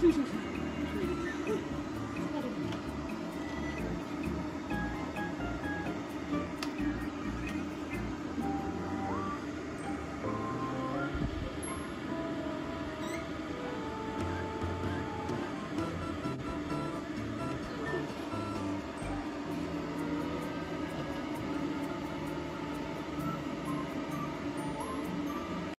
Çocuk.